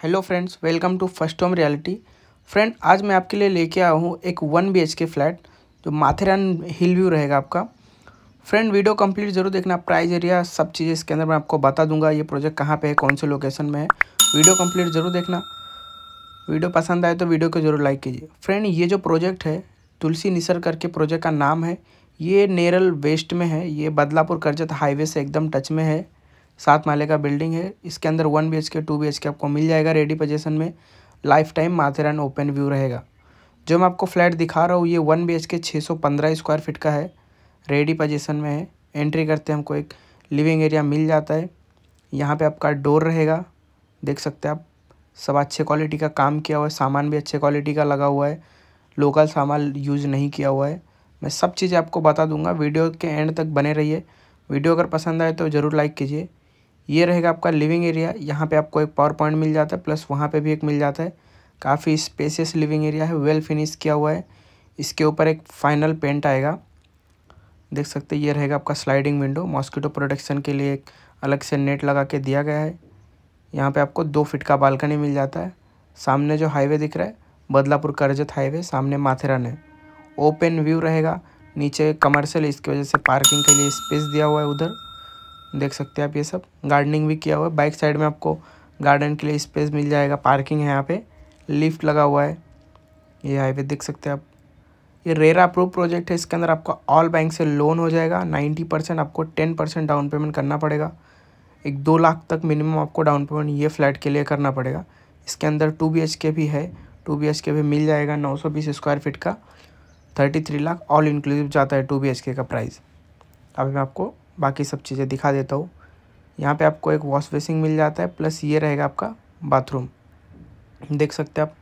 Hello friends, welcome to first home reality. Friend, आज मैं आपके लिए लेके आया हूँ एक वन बी के फ्लैट, जो माथेरान हिल व्यू रहेगा आपका। फ्रेंड, वीडियो कंप्लीट ज़रूर देखना, प्राइस एरिया, सब चीज़ें इसके अंदर मैं आपको बता दूँगा, ये प्रोजेक्ट कहाँ पे है, कौन से लोकेशन में है। वीडियो कंप्लीट ज़रूर देखना। वीडियो पसंद आए तो वीडियो को ज़रूर लाइक कीजिए। फ्रेंड, ये जो प्रोजेक्ट है, तुलसी निसर करके प्रोजेक्ट का नाम है, ये नेरल वेस्ट में है, ये बदलापुर करजत हाईवे से एकदम टच में है। सात माले का बिल्डिंग है। इसके अंदर one B H K two B H K आपको मिल जाएगा रेडी पोजीशन में। Lifetime Matheran open view रहेगा। जो मैं आपको फ्लैट दिखा रहा हूँ, ये वन बी एच के छः सौ पंद्रह स्क्वायर फीट का है। रेडी पोजीशन में है। एंट्री करते हमको एक लिविंग एरिया मिल जाता है। यहाँ पे आपका डोर रहेगा। देख सकते हैं आप। सब अच्छे क्वालिटी का काम किया हुआ है। सामान भी अच्छे क्वालिटी का लगा हुआ है। लोकल सामान यूज़ नहीं किया हुआ है। मैं सब चीज़ें आपको बता दूँगा। वीडियो के एंड तक बने रहिए। वीडियो अगर पसंद आए तो ज़रूर लाइक कीजिए। ये रहेगा आपका लिविंग एरिया यहाँ पे आपको एक पावर पॉइंट मिल जाता है प्लस वहाँ पे भी एक मिल जाता है। काफ़ी स्पेसियस लिविंग एरिया है वेल फिनिश किया हुआ है। इसके ऊपर एक फाइनल पेंट आएगा। देख सकते ये रहेगा आपका स्लाइडिंग विंडो मॉस्किटो प्रोटेक्शन के लिए एक अलग से नेट लगा के दिया गया है। यहाँ पे आपको दो फिट का बालकनी मिल जाता है। सामने जो हाईवे दिख रहा है, बदलापुर करजत हाईवे सामने माथेरान है। ओपन व्यू रहेगा। नीचे कमर्शियल इसकी वजह से पार्किंग के लिए स्पेस दिया हुआ है उधर। देख सकते हैं आप ये सब। गार्डनिंग भी किया हुआ है। बाइक साइड में आपको गार्डन के लिए स्पेस मिल जाएगा। पार्किंग है यहाँ पे। लिफ्ट लगा हुआ है। ये हाईवे देख सकते हैं आप। ये रेरा अप्रूव प्रोजेक्ट है। इसके अंदर आपका ऑल बैंक से लोन हो जाएगा। नाइन्टी परसेंट आपको टेन परसेंट डाउन पेमेंट करना पड़ेगा। एक दो लाख तक मिनिमम आपको डाउन पेमेंट ये फ्लैट के लिए करना पड़ेगा। इसके अंदर टू बी के भी है। टू बी के भी मिल जाएगा नौ सौ बीस स्क्वायर फीट का। Thirty three lakh all inclusive जाता है टू बी के का प्राइस अभी मैं आपको बाकी सब चीज़ें दिखा देता हूँ। यहाँ पे आपको एक वॉश बेसिंग मिल जाता है प्लस ये रहेगा आपका बाथरूम देख सकते हैं आप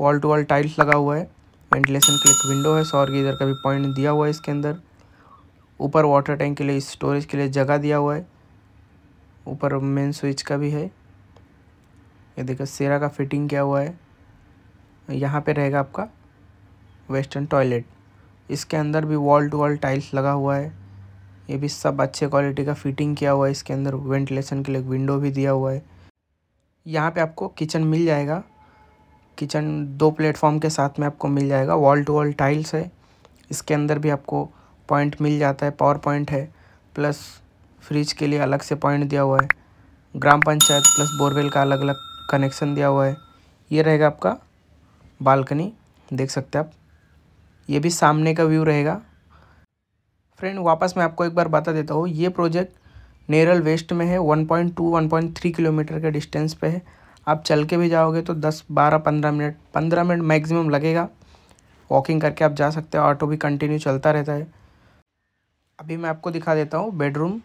वॉल टू वॉल टाइल्स लगा हुआ है। वेंटिलेशन के लिए विंडो है सौर गीजर का भी पॉइंट दिया हुआ है इसके अंदर। ऊपर वाटर टैंक के लिए स्टोरेज के लिए जगह दिया हुआ है। ऊपर मेन स्विच का भी है। ये देखो सेरा का फिटिंग किया हुआ है। यहाँ पे रहेगा आपका वेस्टर्न टॉयलेट इसके अंदर भी वॉल टू वॉल टाइल्स लगा हुआ है। ये भी सब अच्छे क्वालिटी का फिटिंग किया हुआ है, इसके अंदर वेंटिलेशन के लिए विंडो भी दिया हुआ है। यहाँ पे आपको किचन मिल जाएगा। किचन दो प्लेटफॉर्म के साथ में आपको मिल जाएगा। वॉल टू वॉल टाइल्स है। इसके अंदर भी आपको पॉइंट मिल जाता है। पावर पॉइंट है। प्लस फ्रिज के लिए अलग से पॉइंट दिया हुआ है। ग्राम पंचायत प्लस बोरवेल का अलग अलग कनेक्शन दिया हुआ है। ये रहेगा आपका बालकनी, देख सकते हैं आप। ये भी सामने का व्यू रहेगा। फ्रेंड वापस मैं आपको एक बार बता देता हूँ, ये प्रोजेक्ट नेरल वेस्ट में है 1.2 1.3 किलोमीटर के डिस्टेंस पे है। आप चल के भी जाओगे तो 10 12 15 मिनट 15 मिनट मैक्सिमम लगेगा। वॉकिंग करके आप जा सकते हैं ऑटो भी कंटिन्यू चलता रहता है। अभी मैं आपको दिखा देता हूँ बेडरूम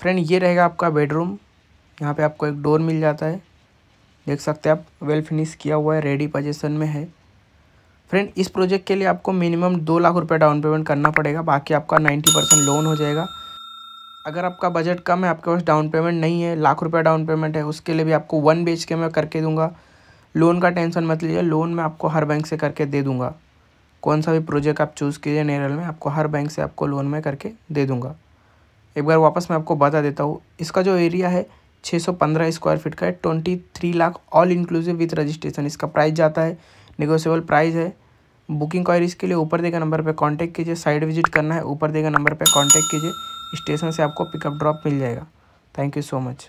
फ्रेंड ये रहेगा आपका बेडरूम यहाँ पे आपको एक डोर मिल जाता है। देख सकते हैं आप वेल फिनिश किया हुआ है रेडी पोजिशन में है। फ्रेंड इस प्रोजेक्ट के लिए आपको मिनिमम दो लाख रुपए डाउन पेमेंट करना पड़ेगा, बाकी आपका नाइन्टी परसेंट लोन हो जाएगा। अगर आपका बजट कम है, आपके पास डाउन पेमेंट नहीं है, लाख रुपये डाउन पेमेंट है, उसके लिए भी आपको वन बेच के मैं करके दूँगा। लोन का टेंशन मत लीजिए लोन मैं आपको हर बैंक से करके दे दूँगा। कौन सा भी प्रोजेक्ट आप चूज़ कीजिए नेरल में, आपको हर बैंक से आपको लोन में करके दे दूँगा। एक बार वापस मैं आपको बता देता हूँ, इसका जो एरिया है छः सौ पंद्रह स्क्वायर फीट का है twenty three lakh all inclusive with registration इसका प्राइस जाता है निगोशियबल प्राइस है बुकिंग क्वायरीज के लिए ऊपर देगा नंबर पर कॉन्टैक्ट कीजिए साइड विज़िट करना है, ऊपर देगा नंबर पर कॉन्टैक्ट कीजिए स्टेशन से आपको पिकअप ड्रॉप मिल जाएगा। Thank you so much